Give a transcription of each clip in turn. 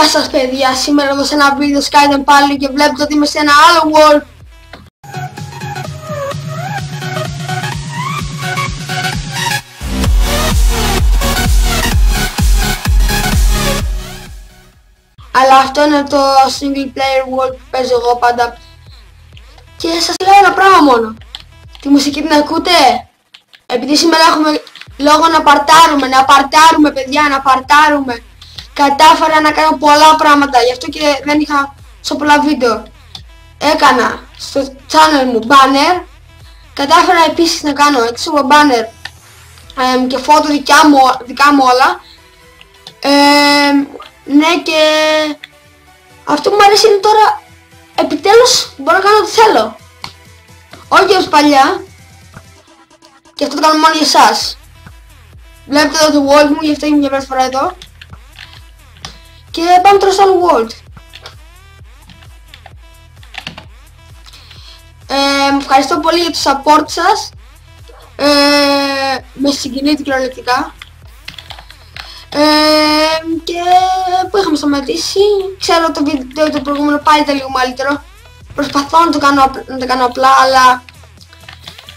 Γεια σας παιδιά, σήμερα εδώ σε ένα βίντεο Skyrim πάλι και βλέπετε ότι είμαι σε ένα άλλο world. Αλλά αυτό είναι το single player world που παίζω εγώ πάντα. Και σας λέω ένα πράγμα μόνο. Τη μουσική την ακούτε; Επειδή σήμερα έχουμε λόγο να παρτάρουμε, να παρτάρουμε παιδιά, να παρτάρουμε κατάφερα να κάνω πολλά πράγματα, γι' αυτό και δεν είχα σε πολλά βίντεο. Έκανα στο channel μου banner, κατάφερα επίσης να κάνω έξω από banner ε, και φώτο δικιά μου, δικά μου όλα. Ε, ναι και αυτό που μου αρέσει είναι τώρα επιτέλους μπορώ να κάνω ό,τι θέλω. Όχι όπως παλιά και αυτό το κάνω μόνο για εσάς. Βλέπετε εδώ το wall μου, γι' αυτό είμαι για πρώτη φορά εδώ. Και πάμε τώρα στο άλλο world. Ε, ευχαριστώ πολύ για το support σας. Ε, με συγκινείτε κυριολεκτικά. Ε, και που είχαμε σταματήσει; Ξέρω το βίντεο το προηγούμενο πάλι ήταν λίγο μεγαλύτερο. Προσπαθώ να το κάνω, να το κάνω απλά, αλλά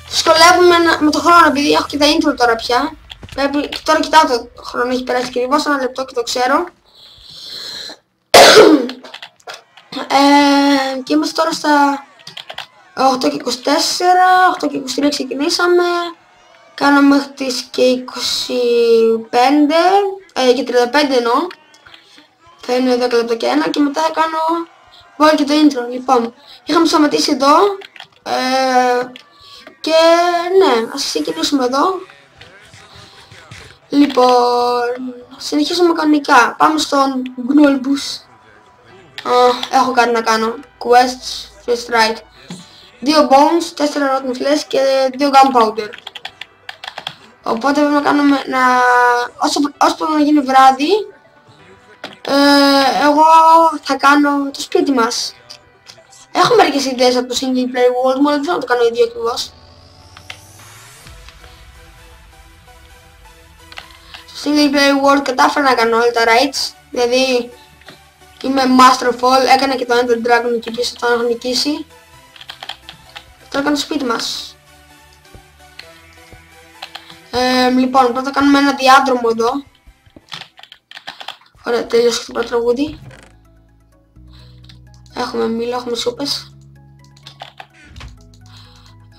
δυσκολεύομαι με το χρόνο επειδή έχω και τα intro τώρα πια. Πρέπει, τώρα κοιτάω το χρόνο, έχει περάσει ακριβώς ένα λεπτό και το ξέρω. ε, και είμαστε τώρα στα 8 και 24, 8 και 23 ξεκινήσαμε. Κάναμε μέχρι τις και 25, ε, και 35 εννοώ. Θα είναι 10 λεπτά και ένα και μετά θα κάνω βάλω και το intro. Λοιπόν, είχαμε σταματήσει εδώ. Ε, και ναι, ας ξεκινήσουμε εδώ. Λοιπόν, συνεχίζουμε κανονικά. Πάμε στον Gnolbus. έχω κάτι να κάνω. Quests, first right. Δύο bones, τέσσερα rotten flesh και δύο gunpowder. Οπότε πρέπει να κάνουμε να... Όσο, όσο να γίνει βράδυ, ε, εγώ θα κάνω το σπίτι μας. Έχω μερικές ιδέες από το single player world μου, αλλά δεν θέλω να το κάνω ίδιο ακριβώς. single player world κατάφερα να κάνω όλα τα rights, δηλαδή είμαι master of all, έκανα και το Ender Dragon εκεί πίσω, το έχω νικήσει. Τώρα κάνω το σπίτι μας. Ε, λοιπόν, πρώτα κάνουμε ένα διάδρομο εδώ. Ωραία, τέλειωσε το πρώτο τραγούδι. Έχουμε μήλο, έχουμε σούπες.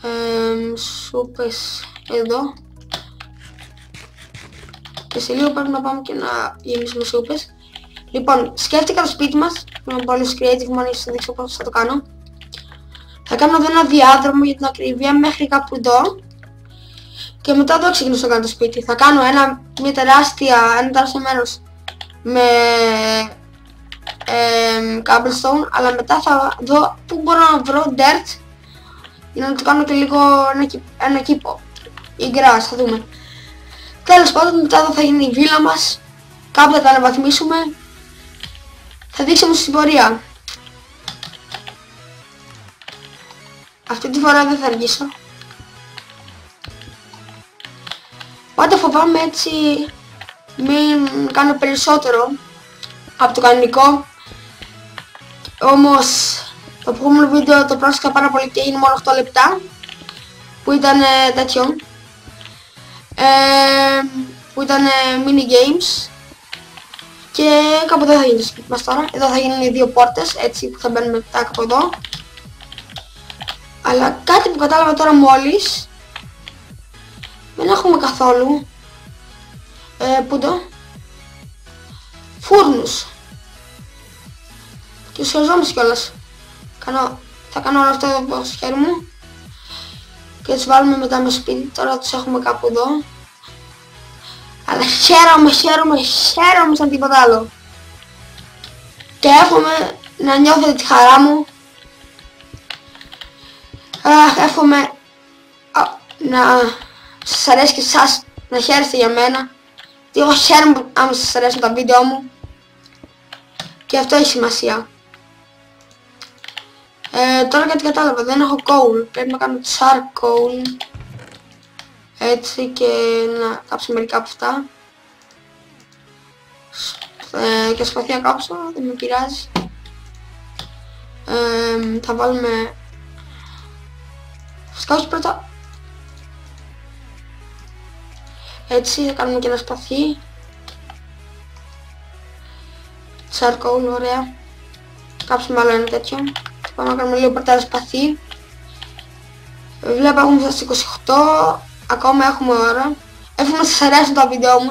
Ε, σούπες εδώ. Και σε λίγο πρέπει να πάμε και να γεμίσουμε σούπες. Λοιπόν, σκέφτηκα το σπίτι μας, να πω λίγο creative μόνο για να δείξω πώς θα το κάνω. Θα κάνω εδώ ένα διάδρομο για την ακρίβεια μέχρι κάπου εδώ. Και μετά εδώ ξεκινήσω να κάνω το σπίτι. Θα κάνω ένα, μια τεράστια, ένα τεράστιο μέρος με ε, cobblestone, αλλά μετά θα δω πού μπορώ να βρω dirt για να το κάνω και λίγο ένα, ένα κήπο ή grass, θα δούμε. Τέλος πάντων μετά εδώ θα γίνει η βίλα μας. Κάπου θα τα αναβαθμίσουμε. Θα δείξουμε στην πορεία. Αυτή τη φορά δεν θα αργήσω. Πάντα φοβάμαι έτσι μην κάνω περισσότερο από το κανονικό. Όμως το προηγούμενο βίντεο το πρόσεχα πάρα πολύ και είναι μόνο 8 λεπτά που ήταν τέτοιο ε, που ήταν mini games και κάπου εδώ θα γίνει το σπίτι μας τώρα. Εδώ θα γίνουν οι δύο πόρτες έτσι που θα μπαίνουμε μετά από εδώ. Αλλά κάτι που κατάλαβα τώρα μόλις δεν έχουμε καθόλου ε, που το; Φούρνους και σχεδιαζόμαστε κιόλας. Κάνω, θα κάνω όλο αυτό εδώ στο χέρι μου και τις βάλουμε μετά με σπίτι, τώρα τους έχουμε κάπου εδώ. Αλλά χαίρομαι, χαίρομαι, χαίρομαι σαν τίποτα άλλο. Και εύχομαι να νιώθετε τη χαρά μου. Αχ, εύχομαι να σας αρέσει και εσάς να χαίρεστε για μένα. Τι εγώ χαίρομαι άμα σας αρέσουν τα βίντεο μου. Και αυτό έχει σημασία. Ε, τώρα κάτι κατάλαβα, δεν έχω coal. Πρέπει να κάνω charcoal. Έτσι και να κάψω μερικά από αυτά. ε, και σπαθιά κάψω, δεν με πειράζει. Ε, θα βάλουμε... Σκάψω πρώτα. Έτσι θα κάνουμε και ένα σπαθί. Charcoal, ωραία. Κάψουμε άλλο ένα τέτοιο. Πάμε να κάνουμε λίγο πρώτα ένα σπαθί. Βλέπω έχουμε στις 28. Ακόμα έχουμε ώρα. Εύχομαι να σας αρέσουν τα βίντεο μου.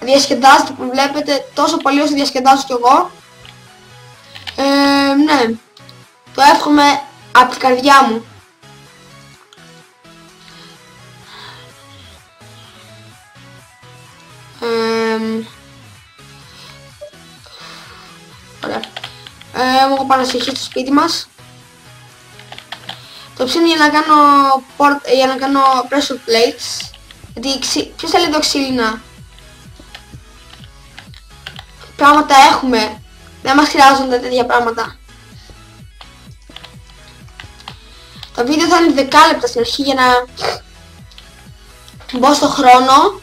Διασκεδάστε που βλέπετε τόσο πολύ όσο διασκεδάζω κι εγώ. Ε, ναι. Το εύχομαι από την καρδιά μου. Ε, ωραία. Ε, εγώ πάω να στο σπίτι μας. Το ψήνω για να κάνω, port, για να κάνω pressure plates. Γιατί ποιος θέλει το ξύλινα. Πράγματα έχουμε. Δεν μας χρειάζονται τέτοια πράγματα. Το βίντεο θα είναι 10 λεπτά στην αρχή για να μπω στο χρόνο,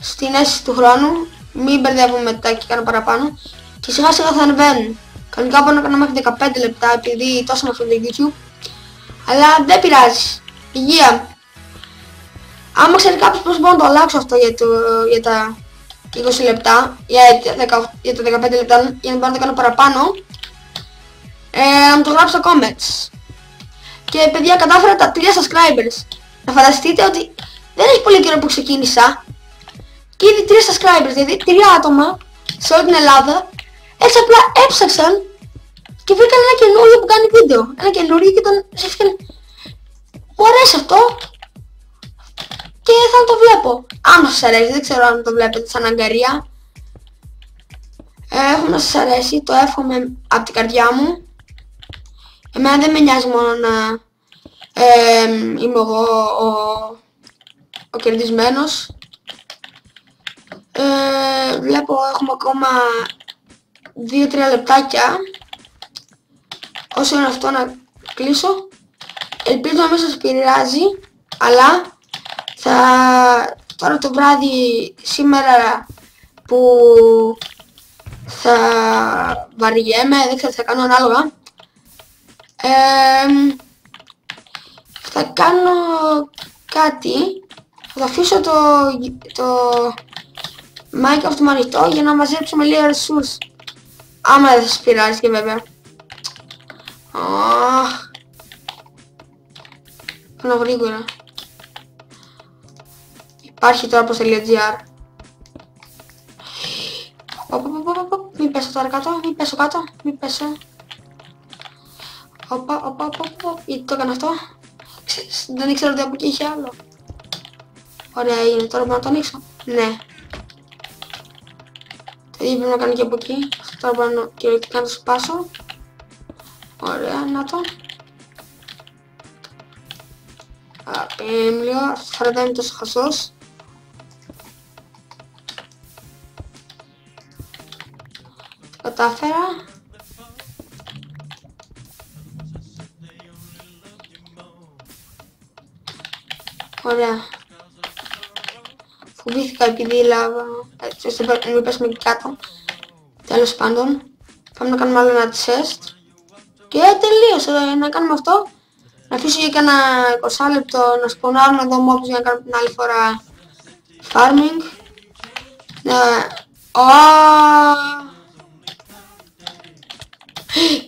στην αίσθηση του χρόνου, μην μπερδεύω μετά και κάνω παραπάνω και σιγά σιγά θα ανεβαίνουν. Κανονικά μπορώ να κάνω μέχρι 15 λεπτά επειδή τόσο με αυτό το YouTube, αλλά δεν πειράζει. Υγεία. Άμα ξέρει κάποιος πώς μπορώ να το αλλάξω αυτό για, το, για τα 20 λεπτά, για, για τα 15 λεπτά, για να μπορώ να το κάνω παραπάνω, ε, να μου το γράψω στα comments. Και παιδιά κατάφερα τα 3 subscribers. Να φανταστείτε ότι δεν έχει πολύ καιρό που ξεκίνησα. Και ήδη 3 subscribers, δηλαδή 3 άτομα σε όλη την Ελλάδα έτσι απλά έψαξαν και βρήκαν ένα καινούριο που κάνει βίντεο. Ένα καινούριο και τον σκέφτηκαν μου αρέσει αυτό και θα το βλέπω. Αν σας αρέσει, δεν ξέρω αν το βλέπετε σαν αγκαρία. Εύχομαι να σας αρέσει, το εύχομαι από την καρδιά μου. Εμένα δεν με νοιάζει μόνο να ε, είμαι εγώ ο, ο κερδισμένος. Ε, βλέπω έχουμε ακόμα 2-3 λεπτάκια. Όσο είναι αυτό να κλείσω. Ελπίζω να μην σας πειράζει, αλλά θα τώρα το βράδυ σήμερα που θα βαριέμαι, δεν ξέρω τι θα κάνω ανάλογα. Ε, θα κάνω κάτι, θα αφήσω το, το Minecraft μου ανοιχτό για να μαζέψουμε λίγο ρεσούς. Άμα δεν σας πειράζει και βέβαια. Αχ. Κάνω γρήγορα. Υπάρχει τρόπος.gr Μην πέσω τώρα κάτω, μην πέσω κάτω, μην πέσω. Οπα, οπα, οπα, γιατί το έκανα αυτό. Δεν ήξερα ότι από εκεί είχε άλλο. Ωραία είναι, τώρα μπορώ να το ανοίξω. Ναι. Το ίδιο πρέπει να κάνω και από εκεί. Τώρα μπορώ να και να το σπάσω. Ωραία, να το. Απέμλιο, θα δεν είναι τόσο χασός. Κατάφερα. Ωραία. Φοβήθηκα επειδή η λάβα, έτσι ώστε να μην πέσουμε εκεί κάτω. Τέλος πάντων, πάμε να κάνουμε άλλο ένα test. Και τελείωσε, να κάνουμε αυτό. Να αφήσω για κάνα 20 λεπτό να σπονάρουμε εδώ mobs για να κάνουμε την άλλη φορά farming. Ναι.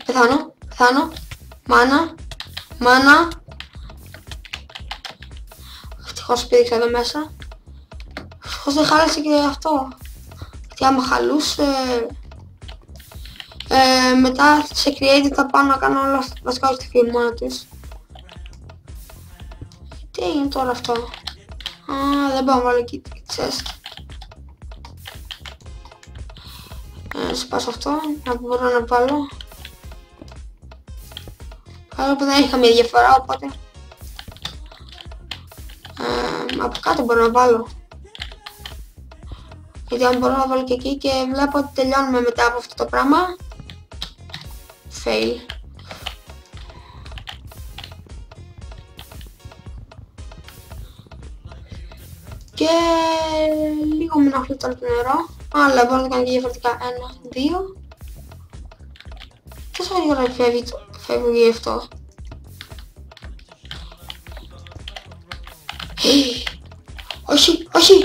Πεθάνω, πεθάνω. Μάνα, μάνα. Ευτυχώς πήδηξα εδώ μέσα. Ευτυχώς δεν χάλασε και αυτό. Γιατί άμα χαλούσε... Ε, μετά σε creative θα πάω να κάνω όλα βασικά στη φίλη μόνο τους. Τι έγινε τώρα αυτό; Α, δεν πάω να βάλω εκεί chest. Ε, σπάσω αυτό, να μπορώ να βάλω. Παρόλο που δεν έχει καμία διαφορά, οπότε... Ε, από κάτω μπορώ να βάλω. Γιατί αν μπορώ να βάλω και εκεί και βλέπω ότι τελειώνουμε μετά από αυτό το πράγμα. Fail. Και λίγο με ενοχλεί τώρα το νερό. Αλλά μπορώ να το κάνω και διαφορετικά. Ένα, δύο. Τόσο γρήγορα φεύγει, φεύγει αυτό. Όχι, όχι!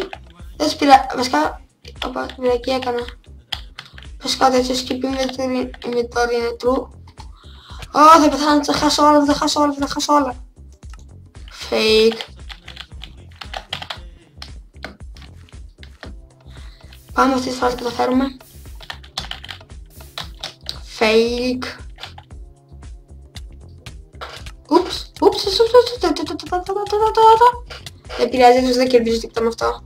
Δεν σου πήρα, βασικά, οπα, βλακή έκανα. Βασικά τέτοιο skip inventory είναι true. Ω, θα πεθάνω, θα χάσω όλα, θα χάσω όλα, θα χάσω όλα. Fake. Πάμε αυτή τη φορά θα καταφέρουμε. Fake. Ούψ, ούψ, ούψ, δεν πειράζει, δεν κερδίζω τίποτα με αυτό.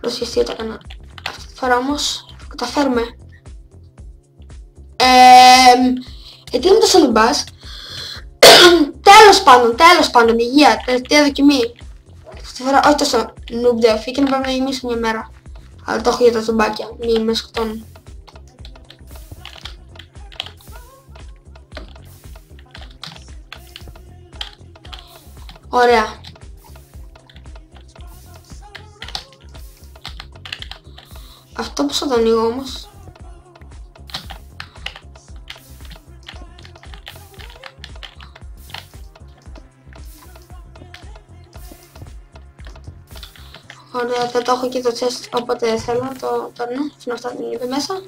Προσχεστεί το έκανα. Αυτή τη φορά όμως θα καταφέρουμε. Ε, γιατί είναι το σαλουμπάς. τέλος πάντων, τέλος πάντων, υγεία, τελευταία δοκιμή. Αυτή τη φορά, όχι τόσο noob dev, και να πάμε να γεμίσω μια μέρα. Αλλά το έχω για τα ζουμπάκια, μη με σκοτώνουν. Ωραία. Αυτό πώς θα το ανοίγω όμως; Ωραία, θα το έχω και το chest όποτε θέλω να το παίρνω. Στην αυτά την είπε μέσα.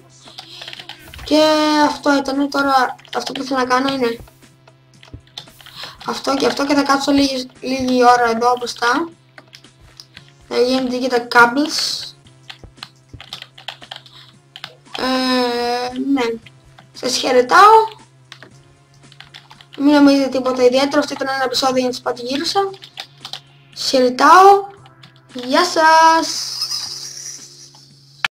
Και αυτό ήταν τώρα, αυτό που θέλω να κάνω είναι αυτό και αυτό και θα κάτσω λίγη, λίγη ώρα εδώ μπροστά. Να γίνεται και τα cables. Ε, ναι. Σας χαιρετάω. Μην νομίζετε τίποτα ιδιαίτερο. Αυτό ήταν ένα επεισόδιο για να σας πάω τη γύρισα. Σας χαιρετάω. Γεια σας.